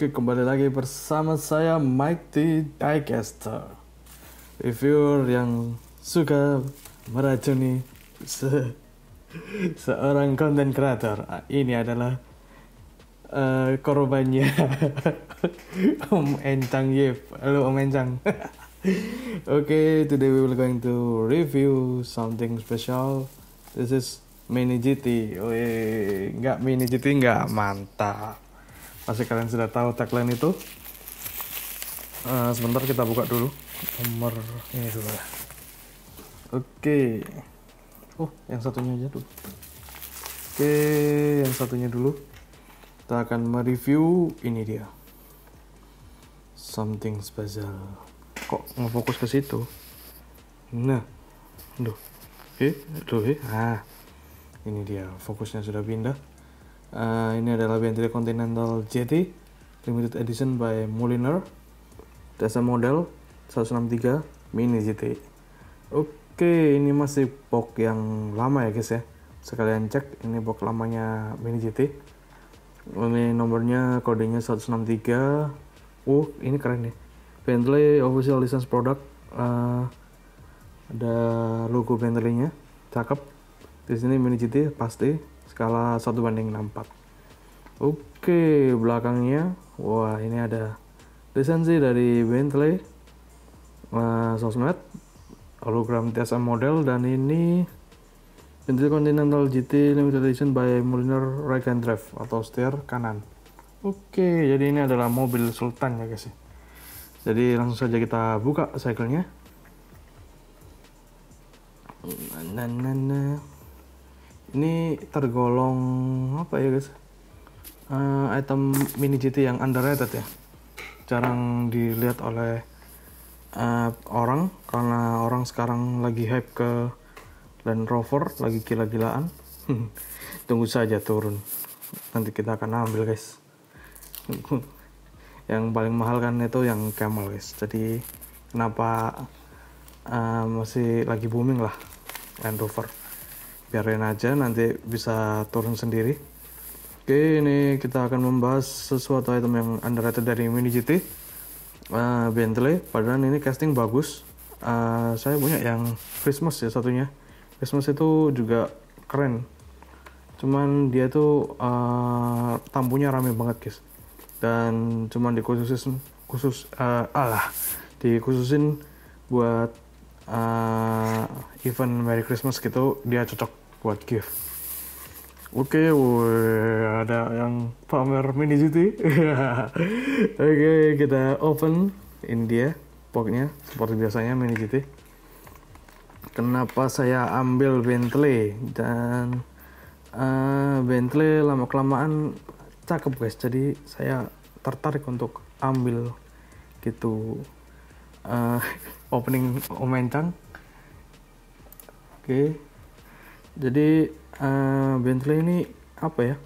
Oke, kembali lagi bersama saya Mike T. Diecaster Reviewer yang suka meracuni se seorang konten creator Ah, Ini adalah eh, korbannya Om Encang Yip Halo Om Encang. Oke, today we will going to review something special. This is Mini GT Wih, nggak Mini GT nggak? Mantap Pasti kalian sudah tahu tagline itu. Eh, sebentar kita buka dulu nomor ini dulu. Oke. Oh, yang satunya aja dulu. Oke, yang satunya dulu. Kita akan mereview ini dia. Something special. Kok ngefokus ke situ? Nah, duh, eh, duh, eh, ah, ini dia. Fokusnya sudah pindah. Uh, ini adalah Bentley Continental GT Limited Edition by Mulliner DSM model 163 Mini GT Oke ini masih box yang lama ya guys ya. Sekalian cek ini box lamanya Mini GT Ini nomornya kodenya 163 Uh ini keren nih. Bentley official license product uh, Ada logo Bentley-nya Cakep. Di sini Mini GT pasti skala 1 banding 64 oke belakangnya wah ini ada lisensi dari Bentley. Uh, sosmed hologram TSM model dan ini Bentley Continental GT Limited Edition by Mulliner Right Hand Drive atau setir kanan. Oke jadi ini adalah mobil Sultan ya guys jadi langsung saja kita buka cycle-nya. Nah, nah, nah ini tergolong apa ya guys? Uh, item mini GT yang underrated ya. Jarang dilihat oleh uh, orang karena orang sekarang lagi hype ke Land Rover lagi gila-gilaan. Tunggu saja turun. Nanti kita akan ambil guys. Yang paling mahal kan itu yang camel guys. Jadi kenapa uh, masih lagi booming lah Land Rover biarin aja nanti bisa turun sendiri. Oke ini kita akan membahas sesuatu item yang underrated dari Mini GT uh, Bentley. Padahal ini casting bagus. Uh, saya punya yang Christmas ya satunya. Christmas itu juga keren. Cuman dia tuh uh, tampunya rame banget guys. Dan cuman dikhususin khusus uh, alah dikhususin buat uh, event Merry Christmas gitu dia cocok buat gift. Oke, okay, ada yang pamer mini GT. Oke, okay, kita open ini dia pokoknya seperti biasanya mini GT. Kenapa saya ambil Bentley dan uh, Bentley lama kelamaan cakep guys. Jadi saya tertarik untuk ambil gitu uh, opening Omencang. Oke, jadi uh, Bentley ini apa ya?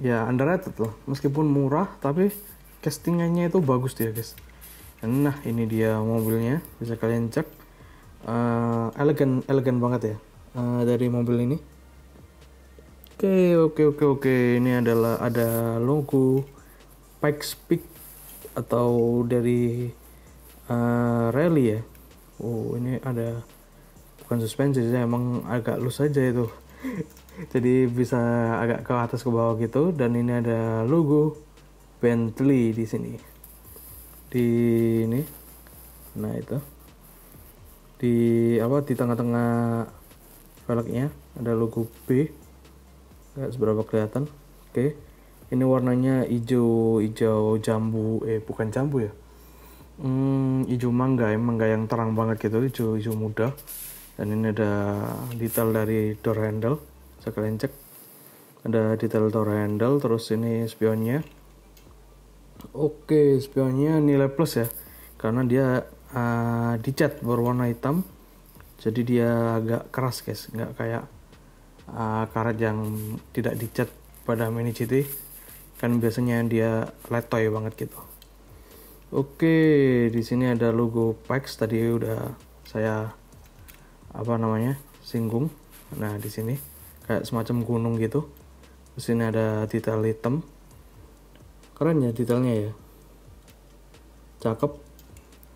Ya underrated loh meskipun murah tapi castingannya itu bagus dia guys. Nah ini dia mobilnya. Bisa kalian cek. Uh, elegan elegan banget ya uh, dari mobil ini. Oke okay, oke okay, oke okay, oke. Ini adalah ada logo Pikes Peak atau dari uh, rally ya? Oh ini ada bukan suspensi sih emang agak loose aja itu. Jadi bisa agak ke atas ke bawah gitu dan ini ada logo Bentley di sini. Di ini. Nah itu. Di apa di tengah-tengah velgnya ada logo B. Nggak seberapa kelihatan. Oke. Ini warnanya hijau hijau jambu eh bukan jambu ya hmm, hijau mangga ya mangga yang terang banget gitu hijau hijau muda dan ini ada detail dari door handle kalian cek. Ada detail door handle terus ini spionnya. Oke spionnya nilai plus ya karena dia uh, dicat berwarna hitam. Jadi dia agak keras guys. Nggak kayak uh, karet yang tidak dicat pada mini GT kan biasanya dia letoy banget gitu oke di sini ada logo Pax. Tadi udah saya apa namanya singgung. Nah di sini kayak semacam gunung gitu. Di sini ada detail hitam. Keren ya detailnya ya. Cakep.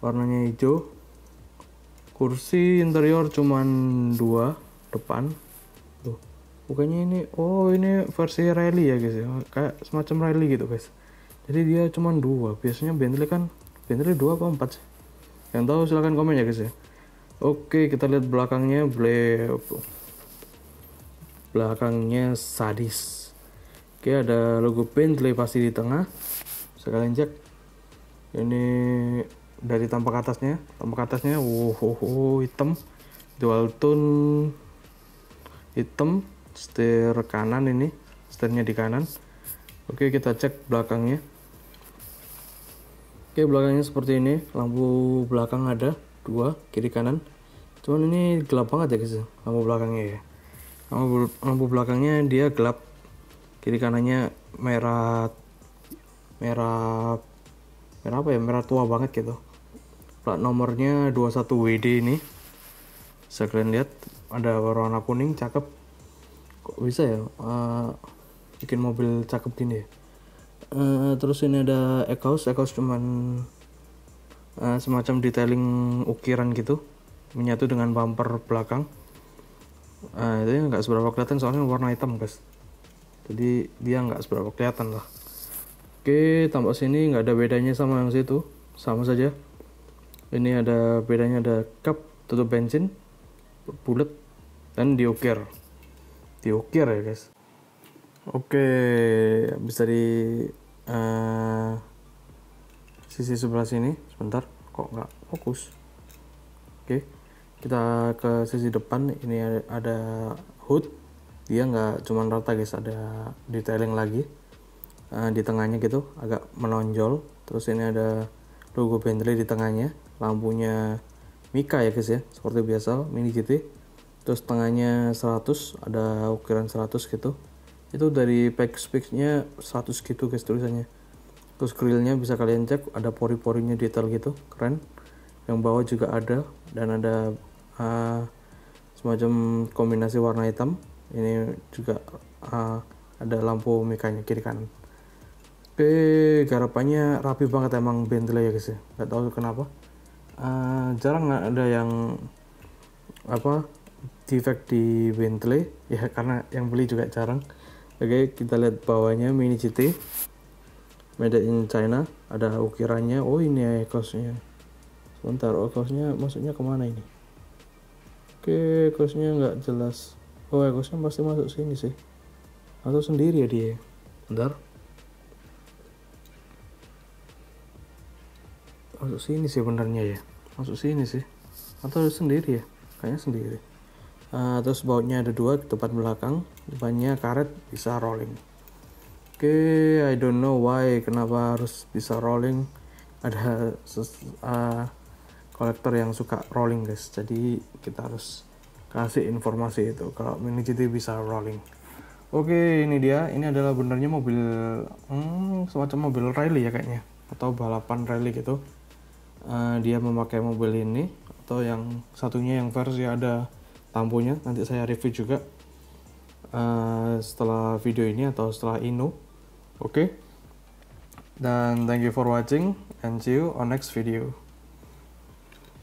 Warnanya hijau. Kursi interior cuman dua depan. Tuh bukannya ini oh ini versi rally ya guys ya? Kayak semacam rally gitu guys jadi dia cuman dua. Biasanya Bentley kan Bentley dua apa empat sih? Yang tahu silahkan komen ya guys ya. Oke kita lihat belakangnya blue belakangnya sadis. Oke ada logo Bentley pasti di tengah. Sekalian cek. Ini dari tampak atasnya. Tampak atasnya wow, wow, wow hitam. Dual tone hitam. Setir kanan ini setirnya di kanan. Oke kita cek belakangnya oke belakangnya seperti ini. Lampu belakang ada dua kiri kanan. Cuman ini gelap banget ya guys lampu belakangnya ya. Lampu, lampu belakangnya dia gelap. Kiri kanannya merah merah merah apa ya? Merah tua banget gitu. Plat nomornya 21 WD ini. Bisa kalian lihat ada warna kuning cakep. Kok bisa ya uh, bikin mobil cakep gini ya uh, terus ini ada ekos ekos cuman uh, semacam detailing ukiran gitu menyatu dengan bumper belakang uh, itu nggak seberapa kelihatan soalnya warna hitam guys jadi dia nggak seberapa kelihatan lah Oke, tampak sini nggak ada bedanya sama yang situ, sama saja. Ini ada bedanya ada cup tutup bensin, bulat dan diukir. Diukir ya guys. Oke, bisa di uh, sisi sebelah sini. Sebentar, kok nggak fokus? Oke, kita ke sisi depan. Ini ada hood. Dia nggak cuma rata guys, ada detailing lagi uh, di tengahnya gitu agak menonjol terus ini ada logo Bentley di tengahnya lampunya Mika ya guys ya seperti biasa mini GT terus tengahnya 100 ada ukuran 100 gitu itu dari pack specsnya 100 gitu guys tulisannya terus grillnya bisa kalian cek ada pori-porinya detail gitu keren yang bawah juga ada dan ada uh, semacam kombinasi warna hitam ini juga uh, ada lampu mikanya kiri kanan Oke, garapannya rapi banget emang Bentley ya guys ya. Gak tahu kenapa. Uh, jarang ada yang apa defect di Bentley ya karena yang beli juga jarang. Oke, kita lihat bawahnya Mini GT made in China. Ada ukirannya. Oh ini ya ekosnya. Sebentar, ekosnya maksudnya ke mana ini? Oke, ekosnya nggak jelas. Oh ekosnya pasti masuk sini sih. Atau sendiri ya dia. Bentar. masuk sini sih benernya ya masuk sini sih atau sendiri ya kayaknya sendiri uh, terus bautnya ada dua tempat belakang. Depannya karet bisa rolling. Oke okay, I don't know why kenapa harus bisa rolling. Ada uh, kolektor yang suka rolling guys. Jadi kita harus kasih informasi itu. Kalau mini GT bisa rolling. Oke okay, ini dia. Ini adalah benernya mobil hmm, semacam mobil rally ya kayaknya. Atau balapan rally gitu. Uh, dia memakai mobil ini. Atau yang satunya yang versi ada lampunya nanti saya review juga uh, setelah video ini atau setelah Inu oke okay? dan thank you for watching and see you on next video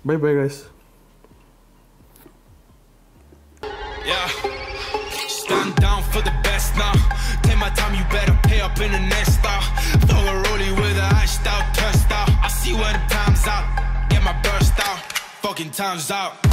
bye bye guys yeah stand down for the best now take my time you better pay up in the next style throw a rollie with a iced out turnstile I see the time's out. Get my burst out. Fucking time's out.